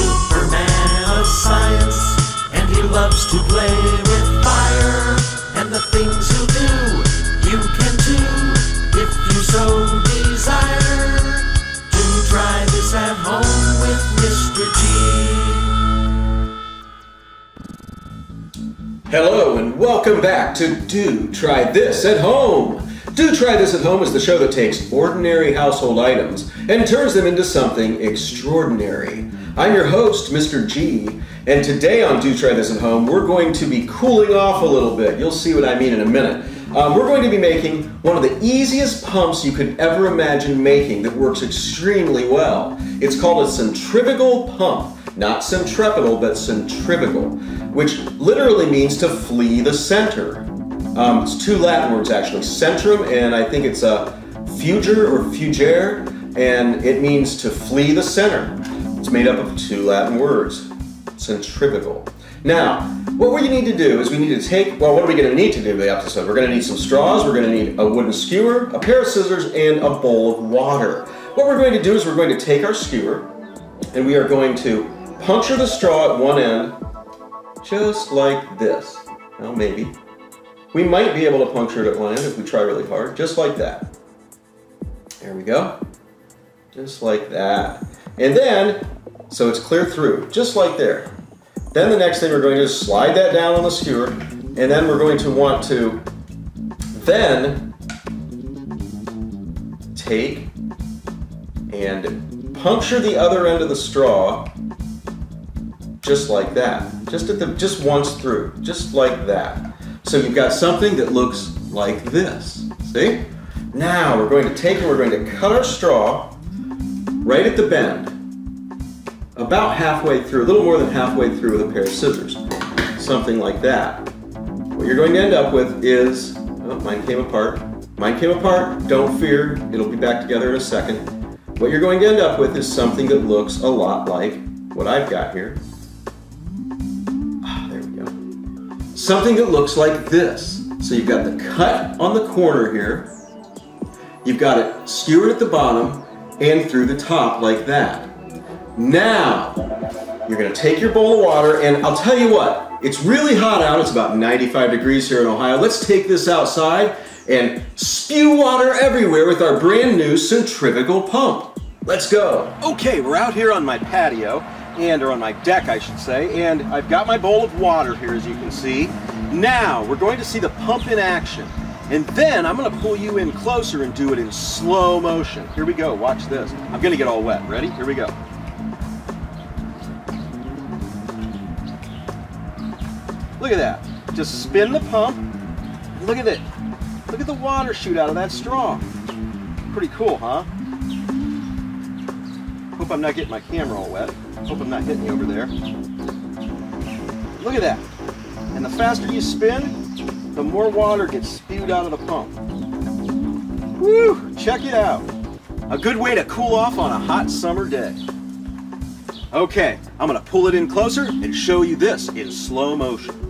Superman of science, and he loves to play with fire. And the things he'll do, you can too, if you so desire. To try this at home with Mr. G. Hello and welcome back to Do Try This at Home. Do Try This at Home is the show that takes ordinary household items and turns them into something extraordinary. I'm your host, Mr. G, and today on Do Try This at Home, we're going to be cooling off a little bit. You'll see what I mean in a minute. Um, we're going to be making one of the easiest pumps you could ever imagine making that works extremely well. It's called a centrifugal pump. Not centripetal, but centrifugal, which literally means to flee the center. Um, it's two Latin words actually, centrum, and I think it's a fugere or fugere, and it means to flee the center. It's made up of two Latin words, centrifugal. Now, what we need to do is we need to take, well, what are we going to need to do the episode? We're going to need some straws, we're going to need a wooden skewer, a pair of scissors, and a bowl of water. What we're going to do is we're going to take our skewer, and we are going to puncture the straw at one end, just like this. Well, maybe. We might be able to puncture it at one end if we try really hard, just like that. There we go. Just like that. And then, so it's clear through, just like there. Then the next thing we're going to slide that down on the skewer, and then we're going to want to then take and puncture the other end of the straw just like that. Just at the just once through, just like that. So you've got something that looks like this. See? Now we're going to take and we're going to cut our straw right at the bend. About halfway through, a little more than halfway through with a pair of scissors. Something like that. What you're going to end up with is, oh, mine came apart. Mine came apart, don't fear, it'll be back together in a second. What you're going to end up with is something that looks a lot like what I've got here. Something that looks like this. So you've got the cut on the corner here. You've got it skewered at the bottom and through the top like that. Now, you're gonna take your bowl of water and I'll tell you what, it's really hot out. It's about 95 degrees here in Ohio. Let's take this outside and spew water everywhere with our brand new centrifugal pump. Let's go. Okay, we're out here on my patio and or on my deck I should say and I've got my bowl of water here as you can see. Now we're going to see the pump in action and then I'm going to pull you in closer and do it in slow motion. Here we go watch this. I'm gonna get all wet. Ready? Here we go. Look at that. Just spin the pump. Look at it. Look at the water shoot out of that straw. Pretty cool huh? Hope I'm not getting my camera all wet Hope I'm not hitting you over there. Look at that. And the faster you spin, the more water gets spewed out of the pump. Woo! Check it out. A good way to cool off on a hot summer day. Okay, I'm gonna pull it in closer and show you this in slow motion.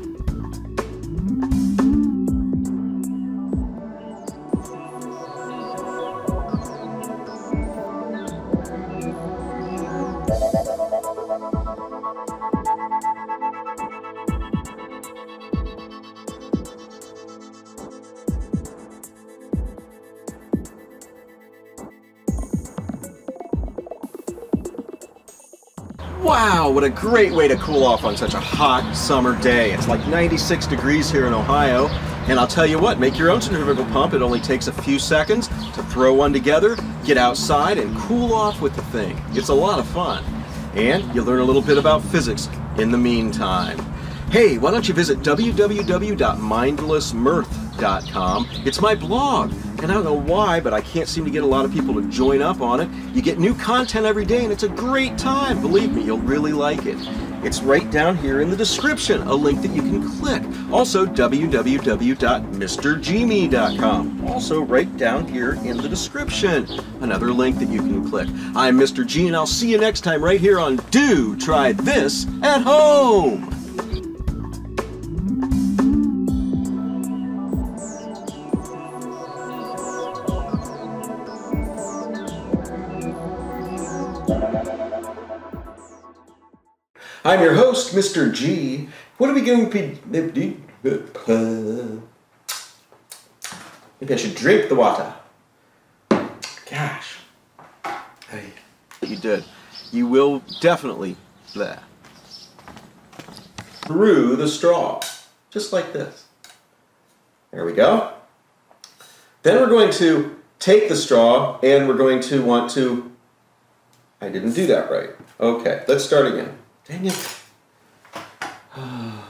Wow, what a great way to cool off on such a hot summer day. It's like 96 degrees here in Ohio, and I'll tell you what, make your own centrifugal pump. It only takes a few seconds to throw one together, get outside, and cool off with the thing. It's a lot of fun. And you learn a little bit about physics in the meantime. Hey, why don't you visit www.mindlessmirth.com? It's my blog, and I don't know why, but I can't seem to get a lot of people to join up on it. You get new content every day, and it's a great time. Believe me, you'll really like it. It's right down here in the description, a link that you can click. Also, www.mrgme.com. Also, right down here in the description, another link that you can click. I'm Mr. G, and I'll see you next time right here on Do Try This at Home. I'm your host, Mr. G. What are we going to be? Maybe I should drink the water. Gosh. Hey, you did. You will definitely there. Through the straw. Just like this. There we go. Then we're going to take the straw and we're going to want to. I didn't do that right. Okay, let's start again. Dang it.